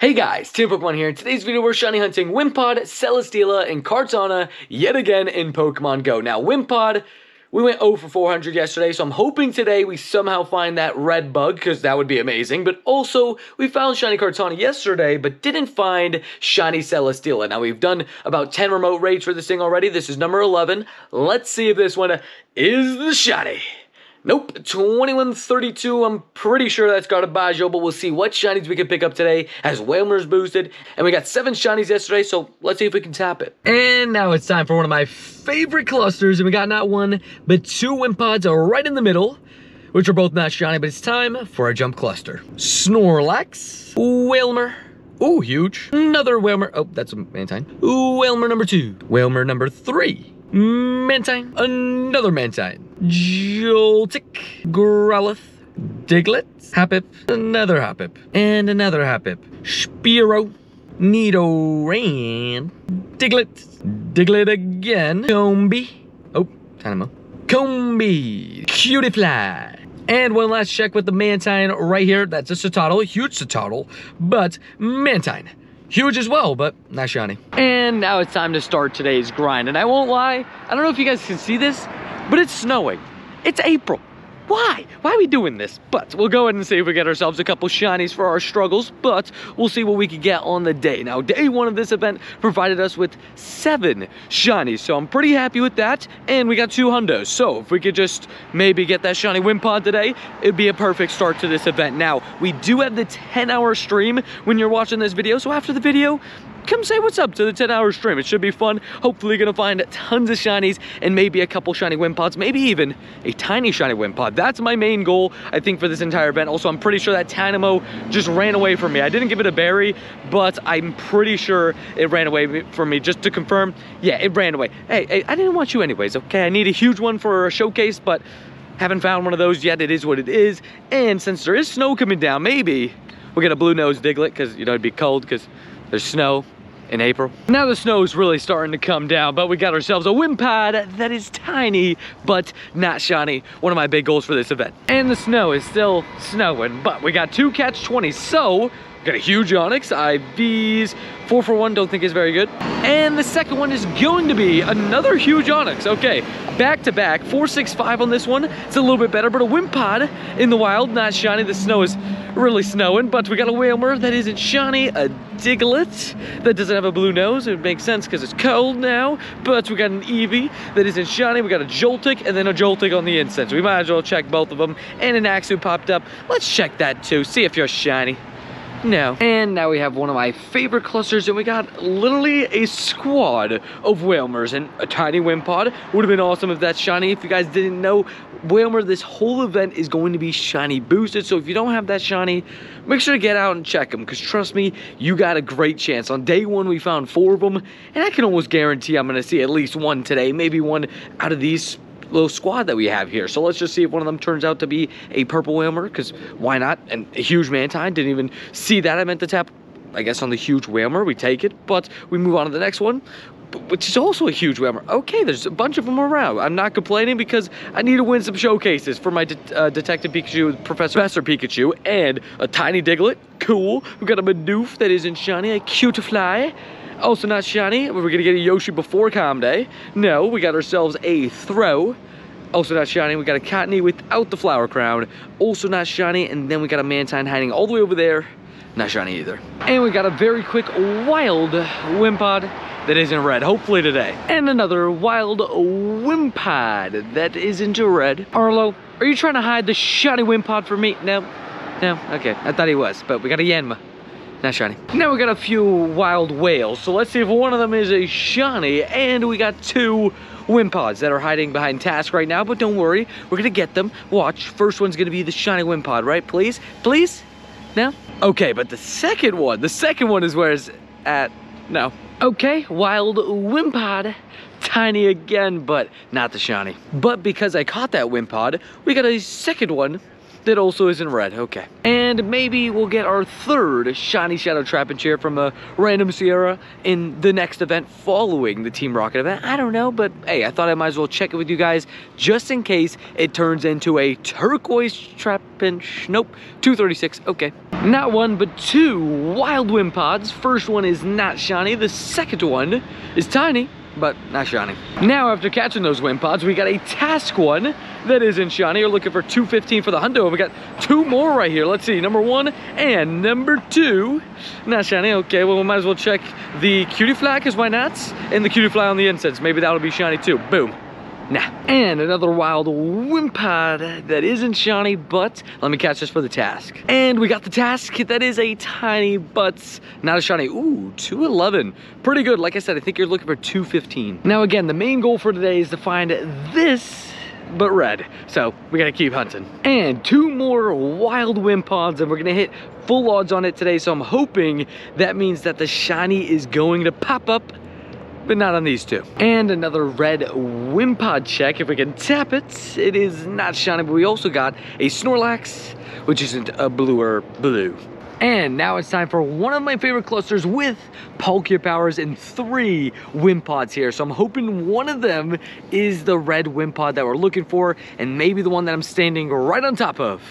Hey guys, Tim Pokemon here. In today's video, we're shiny hunting Wimpod, Celesteela, and Kartana yet again in Pokemon Go. Now, Wimpod, we went 0 for 400 yesterday, so I'm hoping today we somehow find that red bug, because that would be amazing. But also, we found shiny Kartana yesterday, but didn't find shiny Celesteela. Now, we've done about 10 remote raids for this thing already. This is number 11. Let's see if this one is the shiny. Nope, 2132, I'm pretty sure that's Gardevoir, but we'll see what shinies we can pick up today as Wailmer's boosted. And we got seven shinies yesterday, so let's see if we can tap it. And now it's time for one of my favorite clusters, and we got not one, but two Wimpods right in the middle, which are both not shiny, but it's time for a jump cluster. Snorlax, Wailmer, Ooh, huge. Another Wailmer. Oh, that's a Mantine. Ooh, Wailmer number two. Wailmer number three. Mantine. Another Mantine. Joltik. Growlithe. Diglett. Hoppip. Another Hoppip. And another Hoppip. Spearow. Nidoran. Diglett. Diglett again. Combee. Oh, Tynamo. Combee. Cutiefly. And one last check with the Mantine right here. That's a Citadel, huge Citadel, but Mantine. Huge as well, but not shiny. And now it's time to start today's grind. And I won't lie, I don't know if you guys can see this, but it's snowing. It's April. Why? Why are we doing this? But we'll go ahead and see if we get ourselves a couple shinies for our struggles, but we'll see what we can get on the day. Now, day one of this event provided us with seven shinies, so I'm pretty happy with that, and we got two hundos. So if we could just maybe get that shiny Wimpod today, it'd be a perfect start to this event. Now, we do have the 10-hour stream when you're watching this video, so after the video, come say what's up to the 10 hour stream. It should be fun. Hopefully gonna find tons of shinies and maybe a couple shiny wind Wimpods, maybe even a tiny shiny wind Wimpod. That's my main goal, I think, for this entire event. Also, I'm pretty sure that Tynamo just ran away from me. I didn't give it a berry, but I'm pretty sure it ran away from me. Just to confirm, yeah, it ran away. Hey, hey I didn't want you anyways, okay? I need a huge one for a showcase, but haven't found one of those yet. It is what it is. And since there is snow coming down, maybe we'll get a blue nose Diglett because, you know, it'd be cold because there's snow in April. Now the snow is really starting to come down, but we got ourselves a Wimpod that is tiny, but not shiny. One of my big goals for this event. And the snow is still snowing, but we got to catch 20, so got a huge Onix, IVs, four for one, don't think is very good. And the second one is going to be another huge Onix. Okay, back to back, 465 on this one. It's a little bit better, but a Wimpod in the wild, not shiny. The snow is really snowing, but we got a Wailmer that isn't shiny, a Diglett that doesn't have a blue nose. It makes sense because it's cold now, but we got an Eevee that isn't shiny. We got a Joltik and then a Joltik on the incense. We might as well check both of them. And an Axew popped up. Let's check that too, see if you're shiny. No. And now we have one of my favorite clusters and we got literally a squad of Wailmers and a tiny Wimpod. Would have been awesome if that's shiny. If you guys didn't know, Wailmer, this whole event is going to be shiny boosted. So if you don't have that shiny, make sure to get out and check them because trust me, you got a great chance. On day one, we found four of them and I can almost guarantee I'm going to see at least one today, maybe one out of these little squad that we have here. So let's just see if one of them turns out to be a purple Wailmer, because why not? And a huge Mantine, didn't even see that. I meant to tap, I guess, on the huge Wailmer. We take it, but we move on to the next one which is also a huge Wailmer. Okay, there's a bunch of them around. I'm not complaining because I need to win some showcases for my de uh, Detective Pikachu, Professor, Professor Pikachu, and a tiny Diglett. Cool. We've got a Bidoof that isn't shiny, a Cutiefly. Also not shiny. We're gonna get a Yoshi before Calm Day. No, we got ourselves a Throh. Also not shiny. We got a Cottonee without the flower crown. Also not shiny. And then we got a Mantine hiding all the way over there. Not shiny either. And we got a very quick wild Wimpod that isn't red, hopefully today. And another wild Wimpod that isn't red. Arlo, are you trying to hide the shiny Wimpod from me? No, no, okay, I thought he was, but we got a Yanma. Not shiny. Now we got a few wild whales, so let's see if one of them is a shiny, and we got two Wimpods that are hiding behind Task right now, but don't worry, we're gonna get them. Watch, first one's gonna be the shiny Wimpod, right? Please? Please? No? Okay, but the second one, the second one is where it's at. No. Okay, wild Wimpod. Tiny again, but not the shiny. But because I caught that Wimpod, we got a second one that also isn't red, okay. And maybe we'll get our third shiny Shadow Trap and Chair from a random Sierra in the next event following the Team Rocket event. I don't know, but hey, I thought I might as well check it with you guys just in case it turns into a turquoise trap and nope, 236, okay. Not one, but two Wild Wind Wimpods. First one is not shiny, the second one is tiny but not shiny. Now, after catching those wind Wimpods, we got a task one that isn't shiny. We're looking for 215 for the hundo. We got two more right here. Let's see, number one and number two. Not shiny, okay, well, we might as well check the Cutiefly, because why not? And the Cutiefly on the incense. Maybe that'll be shiny too. Boom. Nah. And another wild Wimpod that isn't shiny, but let me catch this for the task. And we got the task that is a tiny, but not a shiny. Ooh, 211. Pretty good. Like I said, I think you're looking for 215. Now again, the main goal for today is to find this but red. So we gotta keep hunting. And two more wild Wimpods and we're gonna hit full odds on it today. So I'm hoping that means that the shiny is going to pop up but not on these two. And another red Wimpod check. If we can tap it, it is not shiny, but we also got a Snorlax, which isn't a bluer blue. And now it's time for one of my favorite clusters with Palkia powers and three Wimpods here. So I'm hoping one of them is the red Wimpod that we're looking for and maybe the one that I'm standing right on top of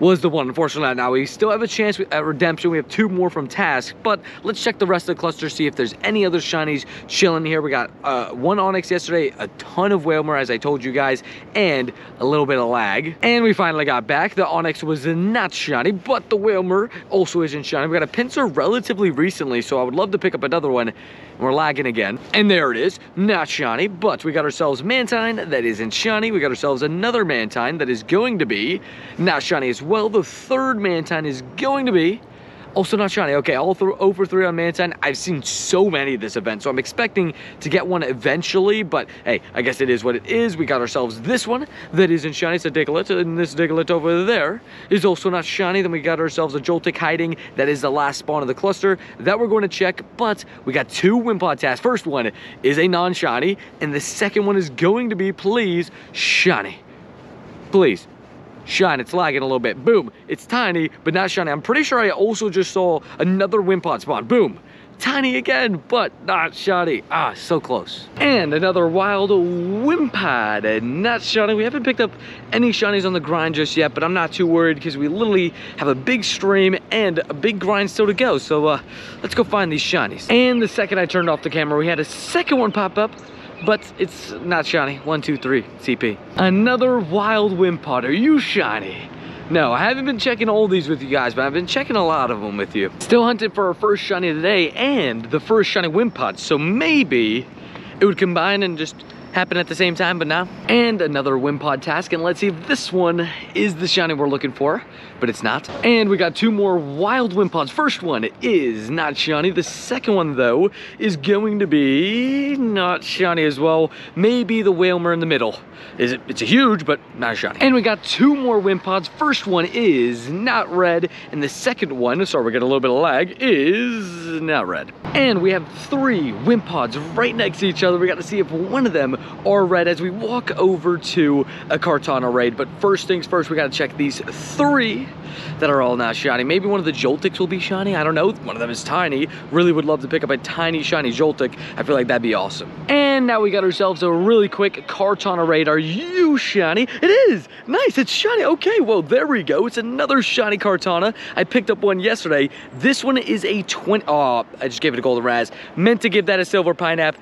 was the one, unfortunately. Now, we still have a chance at redemption. We have two more from Task, but let's check the rest of the cluster, see if there's any other shinies chilling here. We got uh, one Onix yesterday, a ton of Wailmer, as I told you guys, and a little bit of lag. And we finally got back. The Onix was not shiny, but the Wailmer also isn't shiny. We got a pincer relatively recently, so I would love to pick up another one. We're lagging again. And there it is, not shiny, but we got ourselves Mantine that isn't shiny. We got ourselves another Mantine that is going to be not shiny as well. The third Mantine is going to be also not shiny. Okay, all through over three on Mantine. I've seen so many of this event, so I'm expecting to get one eventually, but hey, I guess it is what it is. We got ourselves this one that isn't shiny. It's a Diglett, and this Diglett over there is also not shiny. Then we got ourselves a Joltik hiding. That is the last spawn of the cluster that we're going to check, but we got two Wimpod tasks. First one is a non-shiny, and the second one is going to be, please, shiny. Please shine. It's lagging a little bit. Boom. It's tiny, but not shiny. I'm pretty sure I also just saw another Wimpod spawn. Boom. Tiny again, but not shiny. Ah, so close. And another wild Wimpod, and not shiny. We haven't picked up any shinies on the grind just yet, but I'm not too worried because we literally have a big stream and a big grind still to go. So uh, let's go find these shinies. And the second I turned off the camera, we had a second one pop up but it's not shiny. One, two, three, CP. Another wild Wimpod. Are you shiny? No, I haven't been checking all these with you guys, but I've been checking a lot of them with you. Still hunting for our first shiny today and the first shiny Wimpod, so maybe it would combine and just happen at the same time, but now. And another Wimpod task, and let's see if this one is the shiny we're looking for, but it's not. And we got two more wild Wimpods. First one is not shiny. The second one, though, is going to be not shiny as well. Maybe the Wailmer in the middle. Is it? It's a huge, but not shiny. And we got two more Wimpods. First one is not red, and the second one, sorry, we're getting a little bit of lag, is not red. And we have three Wimpods right next to each other. We got to see if one of them are red as we walk over to a Kartana raid. But first things first, we got to check these three that are all now shiny. Maybe one of the Joltiks will be shiny. I don't know. One of them is tiny. Really would love to pick up a tiny shiny Joltik. I feel like that'd be awesome. And now we got ourselves a really quick Kartana raid. Are you shiny? It is. Nice. It's shiny. Okay. Well, there we go. It's another shiny Kartana. I picked up one yesterday. This one is a 20. Oh, I just gave it a golden Razz. Meant to give that a silver pineapple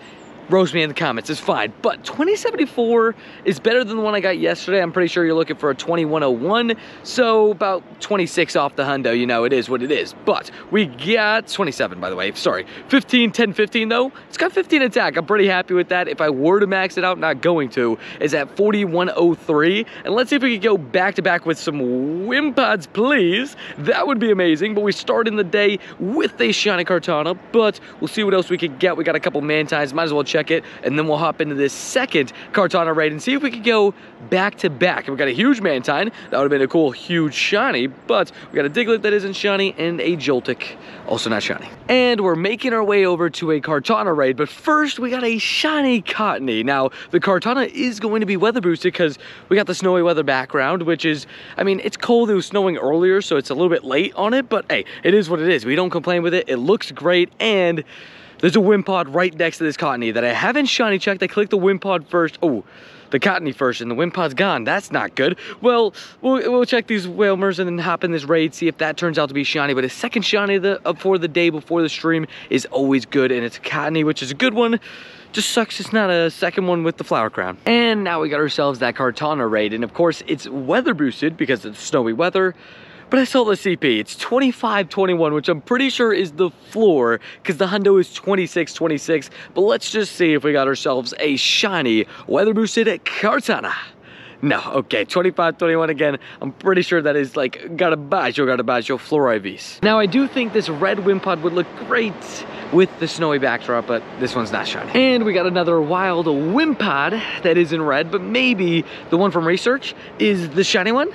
roast me in the comments, it's fine. But 2074 is better than the one I got yesterday. I'm pretty sure you're looking for a 2101. So about 26 off the hundo, you know, it is what it is. But we got 27, by the way, sorry. 15, 10, 15 though. It's got 15 attack. I'm pretty happy with that. If I were to max it out, not going to, is at 4103. And let's see if we could go back to back with some Wimpods, please. That would be amazing. But we start in the day with a Shiny Kartana, but we'll see what else we could get. We got a couple Mantines. Might as well check check it, and then we'll hop into this second Kartana raid and see if we can go back to back. We got a huge Mantine. That would have been a cool, huge shiny, but we got a Diglett that isn't shiny and a Joltik, also not shiny. And we're making our way over to a Kartana raid, but first we got a shiny Cottonee. Now, the Kartana is going to be weather boosted because we got the snowy weather background, which is, I mean, it's cold. It was snowing earlier, so it's a little bit late on it, but hey, it is what it is. We don't complain with it. It looks great, and there's a Wimpod right next to this Cottonee that I haven't shiny checked. I clicked the Wimpod first. Oh, the Cottonee first and the Wimpod's gone. That's not good. Well, we'll, we'll check these Wailmers and then hop in this raid, see if that turns out to be shiny. But a second shiny the, uh, for the day before the stream is always good. And it's a Cottonee, which is a good one. Just sucks it's not a second one with the flower crown. And now we got ourselves that Kartana raid. And of course, it's weather boosted because it's snowy weather. But I saw the CP, it's 25.21, which I'm pretty sure is the floor because the hundo is 26.26. But let's just see if we got ourselves a shiny weather boosted Kartana. No, okay, 25-21 again. I'm pretty sure that is like Garbaggio, Garbaggio, Florivis. Now, I do think this red Wimpod would look great with the snowy backdrop, but this one's not shiny. And we got another wild Wimpod that is in red, but maybe the one from research is the shiny one?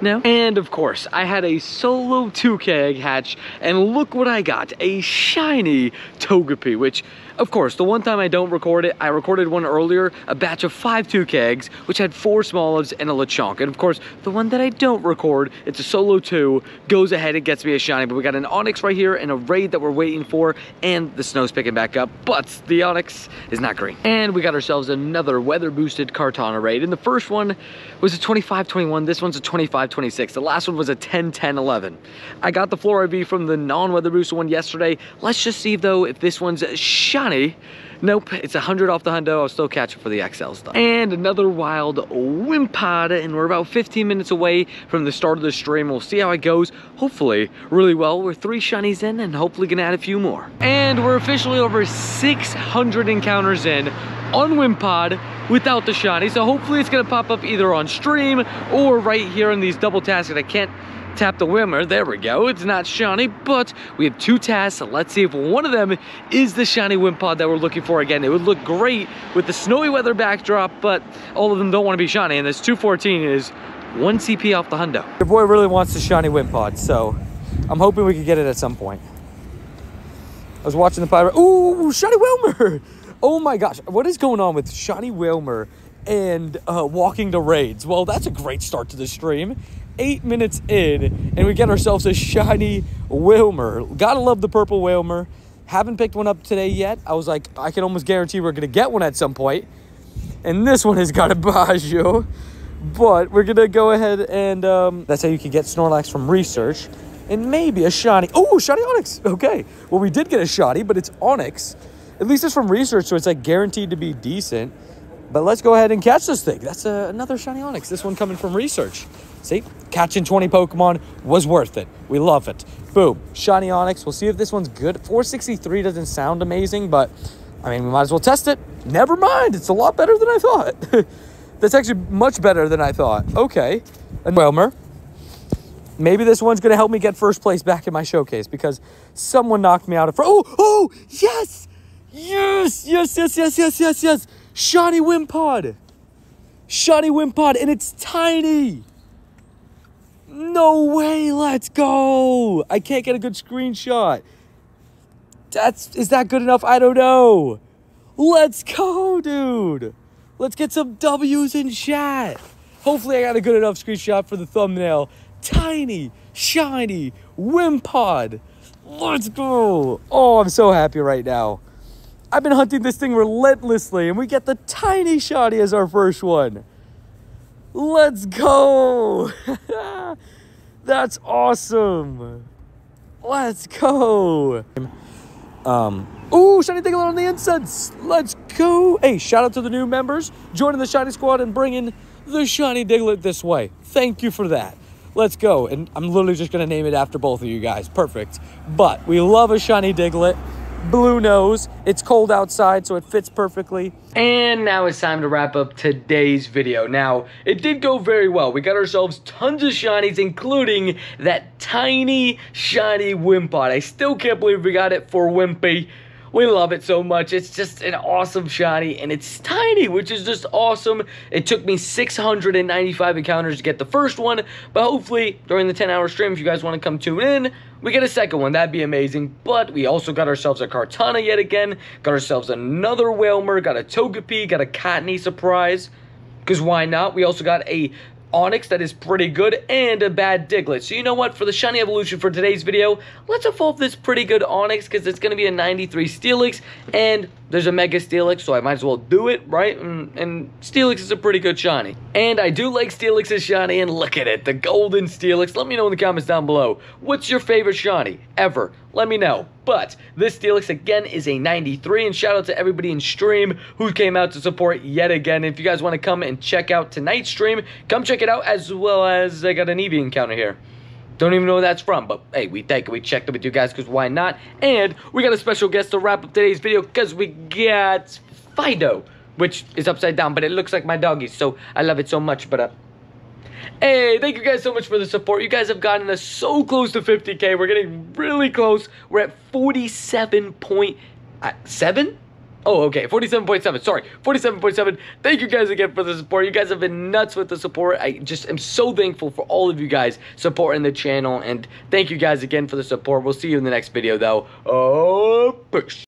No. And of course, I had a solo 2K egg hatch, and look what I got, a shiny Togepi, which of course, the one time I don't record it, I recorded one earlier, a batch of five two kegs, which had four Smolives and a Lechonk. And of course, the one that I don't record, it's a solo two, goes ahead and gets me a shiny. But we got an Onix right here and a raid that we're waiting for, and the snow's picking back up, but the Onix is not green. And we got ourselves another weather boosted Kartana raid. And the first one was a 25-21, this one's a 25-26. The last one was a 10-10-11. I got the Flora from the non-weather boosted one yesterday. Let's just see though if this one's shiny Nope, it's 100 off the hundo. I'll still catch it for the XL stuff. And another wild Wimpod, and we're about 15 minutes away from the start of the stream. We'll see how it goes. Hopefully, really well. We're three shinies in and hopefully gonna add a few more. And we're officially over 600 encounters in on Wimpod without the shiny. So hopefully it's gonna pop up either on stream or right here in these double tasks that I can't tap the Wimmer. There we go. It's not shiny, but we have two tasks. Let's see if one of them is the shiny Wimpod that we're looking for again. It would look great with the snowy weather backdrop, but all of them don't want to be shiny. And this 214 is one CP off the hundo. Your boy really wants the shiny Wimpod, so I'm hoping we can get it at some point. I was watching the pirate. Ooh, shiny Wailmer! Oh my gosh, what is going on with shiny Wailmer and uh, walking to raids? Well, that's a great start to the stream eight minutes in, and we get ourselves a shiny Wailmer. Gotta love the purple Wailmer. Haven't picked one up today yet. I was like, I can almost guarantee we're gonna get one at some point. And this one has got a Baggio. But we're gonna go ahead and um, that's how you can get Snorlax from research. And maybe a shiny. Oh, shiny Onix. Okay. Well, we did get a shiny, but it's Onix. At least it's from research, so it's like guaranteed to be decent. But let's go ahead and catch this thing. That's a, uh, another shiny Onix. This one coming from research. See, catching 20 Pokemon was worth it. We love it. Boom, shiny Onix. We'll see if this one's good. 463 doesn't sound amazing, but I mean, we might as well test it. Never mind, it's a lot better than I thought. That's actually much better than I thought. Okay, and Wailmer. Maybe this one's gonna help me get first place back in my showcase because someone knocked me out of. Oh, oh, yes, yes, yes, yes, yes, yes, yes, yes. Shiny Wimpod. Shiny Wimpod, and it's tiny. No way, let's go. I can't get a good screenshot. That's, is that good enough? I don't know. Let's go, dude. Let's get some W's in chat. Hopefully I got a good enough screenshot for the thumbnail. Tiny, shiny, Wimpod. Let's go. Oh, I'm so happy right now. I've been hunting this thing relentlessly, and we get the tiny shiny as our first one. Let's go. That's awesome. Let's go. Um, ooh, Shiny Diglett on the incense. Let's go. Hey, shout out to the new members joining the Shiny Squad and bringing the Shiny Diglett this way. Thank you for that. Let's go. And I'm literally just going to name it after both of you guys. Perfect. But we love a Shiny Diglett blue nose. It's cold outside, so it fits perfectly. And now it's time to wrap up today's video. Now, it did go very well. We got ourselves tons of shinies, including that tiny shiny Wimpod. I still can't believe we got it for Wimpy. We love it so much. It's just an awesome shiny, and it's tiny, which is just awesome. It took me 695 encounters to get the first one, but hopefully during the 10-hour stream, if you guys want to come tune in, we get a second one. That'd be amazing. But we also got ourselves a Kartana yet again, got ourselves another Wailmer, got a Togepi, got a Cottonee surprise, because why not? We also got a Onix that is pretty good, and a bad Diglett. So you know what? For the Shiny Evolution for today's video, let's evolve this pretty good Onix because it's going to be a 93 Steelix, and there's a Mega Steelix, so I might as well do it, right? And, and Steelix is a pretty good Shiny. And I do like Steelix's Shiny, and look at it, the Golden Steelix. Let me know in the comments down below. What's your favorite Shiny ever? Let me know. But this Steelix again is a 93, and shout out to everybody in stream who came out to support yet again. If you guys want to come and check out tonight's stream, come check it out as well as I got an Eevee encounter here. Don't even know where that's from, but hey, we think we checked it with you guys because why not? And we got a special guest to wrap up today's video because we got Fido, which is upside down, but it looks like my doggy, so I love it so much. But uh, Hey, thank you guys so much for the support. You guys have gotten us so close to 50k. We're getting really close. We're at 47.7? Oh, okay, 47.7. Sorry, 47.7. Thank you guys again for the support. You guys have been nuts with the support. I just am so thankful for all of you guys supporting the channel. And thank you guys again for the support. We'll see you in the next video, though. Oh, push.